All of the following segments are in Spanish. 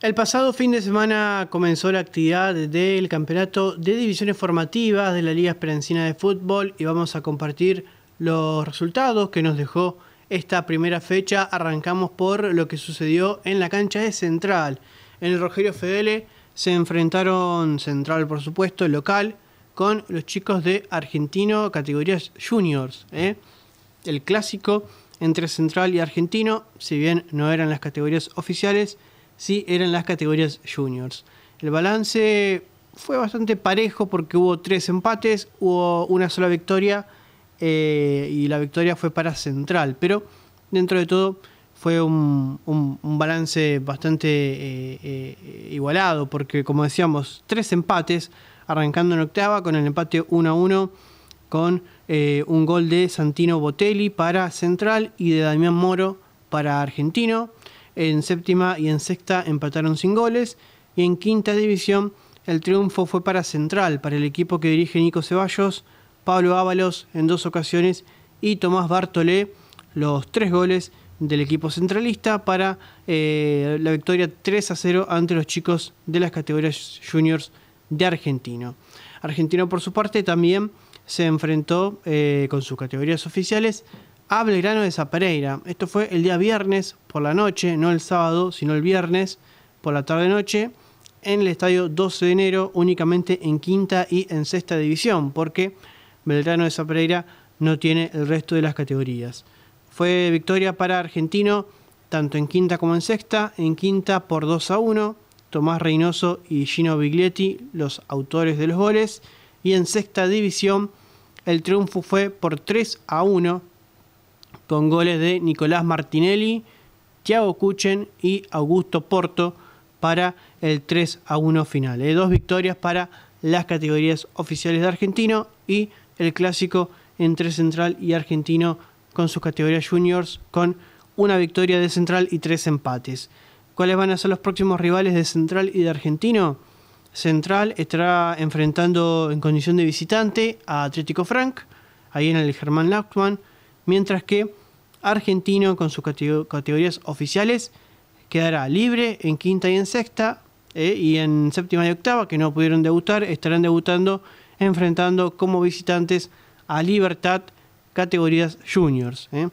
El pasado fin de semana comenzó la actividad del campeonato de divisiones formativas de la Liga Esperancina de Fútbol y vamos a compartir los resultados que nos dejó esta primera fecha. Arrancamos por lo que sucedió en la cancha de Central. En el Rogelio Fedele se enfrentaron Central, por supuesto, local, con los chicos de Argentino, categorías juniors. ¿eh? El clásico entre Central y Argentino, si bien no eran las categorías oficiales, sí eran las categorías juniors. El balance fue bastante parejo porque hubo tres empates, hubo una sola victoria eh, y la victoria fue para Central, pero dentro de todo fue un, balance bastante eh, eh, igualado porque como decíamos, tres empates arrancando en octava con el empate 1 a 1 con un gol de Santino Botelli para Central y de Damián Moro para Argentino. En séptima y en sexta empataron sin goles. Y en quinta división el triunfo fue para Central, para el equipo que dirige Nico Ceballos, Pablo Ábalos en dos ocasiones y Tomás Bartolé, los tres goles del equipo centralista para eh, la victoria 3 a 0 ante los chicos de las categorías juniors de Argentino. Argentino por su parte también se enfrentó eh, con sus categorías oficiales a Belgrano de Zapereira. Esto fue el día viernes por la noche, no el sábado, sino el viernes por la tarde-noche, en el estadio 12 de enero, únicamente en quinta y en sexta división, porque Belgrano de Zapereira no tiene el resto de las categorías. Fue victoria para Argentino, tanto en quinta como en sexta. En quinta por 2 a 1, Tomás Reynoso y Gino Biglietti, los autores de los goles. Y en sexta división, el triunfo fue por 3 a 1 con goles de Nicolás Martinelli, Thiago Kuchen y Augusto Porto para el 3 a 1 final. Eh, dos victorias para las categorías oficiales de Argentino y el clásico entre Central y Argentino con sus categorías juniors con una victoria de Central y tres empates. ¿Cuáles van a ser los próximos rivales de Central y de Argentino? Central estará enfrentando en condición de visitante a Atlético Frank, ahí en el Germán Lachmann, mientras que Argentino con sus categorías oficiales quedará libre en quinta y en sexta eh, y en séptima y octava que no pudieron debutar estarán debutando enfrentando como visitantes a Libertad categorías juniors eh.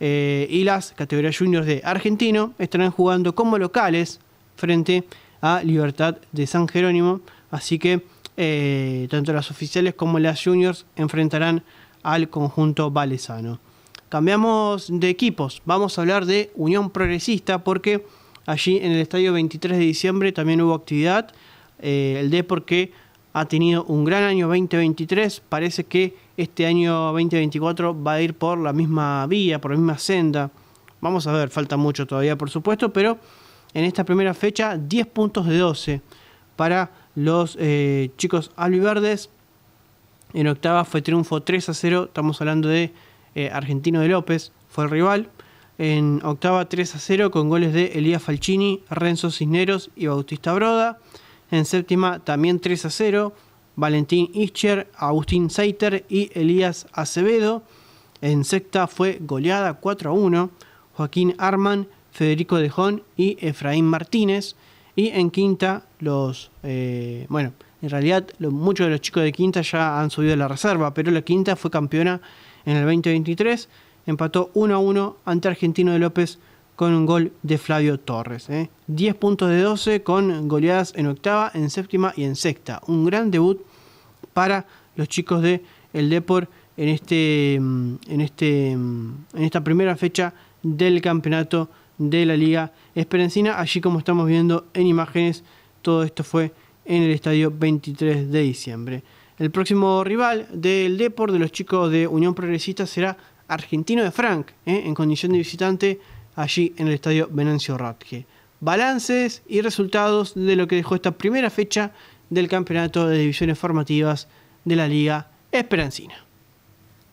Eh, y las categorías juniors de Argentino estarán jugando como locales frente a Libertad de San Jerónimo así que tanto las oficiales como las juniors enfrentarán al conjunto valesano. Cambiamos de equipos, vamos a hablar de Unión Progresista porque allí en el estadio 23 de diciembre también hubo actividad. Eh, el D porque ha tenido un gran año 2023, parece que este año 2024 va a ir por la misma vía, por la misma senda. Vamos a ver, falta mucho todavía por supuesto, pero en esta primera fecha 10 puntos de 12 para los eh, chicos albiverdes. En octava fue triunfo 3 a 0, estamos hablando de eh, argentino de López fue el rival. En octava 3 a 0 con goles de Elías Falcini, Renzo Cisneros y Bautista Broda. En séptima también 3 a 0, Valentín Ischer, Agustín Seiter y Elías Acevedo. En sexta fue goleada 4 a 1, Joaquín Arman, Federico Dejón y Efraín Martínez. Y en quinta, los. Eh, bueno, en realidad muchos de los chicos de quinta ya han subido a la reserva, pero la quinta fue campeona en el 2023. Empató 1 a 1 ante Argentino de López con un gol de Flavio Torres. 10 ¿eh? puntos de 12 con goleadas en octava, en séptima y en sexta. Un gran debut para los chicos de El Depor en, este, mm, en, este, mm, en esta primera fecha del campeonato de la Liga Esperencina. Allí como estamos viendo en imágenes, todo esto fue en el estadio 23 de diciembre. El próximo rival del Deport de los chicos de Unión Progresista será Argentino de Frank, ¿eh? en condición de visitante allí en el estadio Venancio Ratke. Balances y resultados de lo que dejó esta primera fecha del campeonato de divisiones formativas de la Liga Esperancina.